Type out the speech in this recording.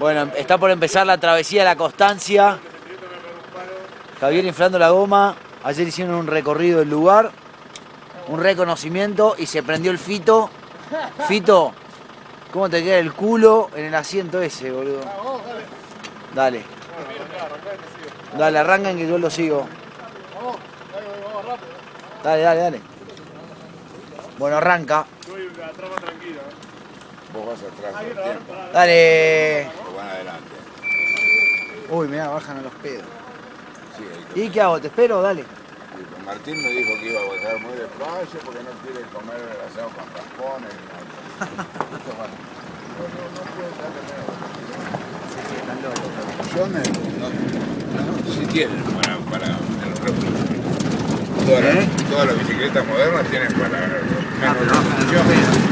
Bueno, está por empezar la travesía de la Constancia. Javier inflando la goma. Ayer hicieron un recorrido del lugar, un reconocimiento y se prendió el Fito. Fito, ¿cómo te queda el culo en el asiento ese, boludo? Dale. Dale, arrancan que yo lo sigo. Dale, dale, dale. Bueno, arranca. Vos vas atrás Dale. Mirá, bajan a los pedos. Sí, ¿Y qué hago? ¿Te espero? Dale. Martín me dijo que iba a votar muy despacio porque no quiere comer el asado con raspones. Esto, bueno, no, sí tienen para, para el. Todas, las, todas las bicicletas modernas tienen para opciones.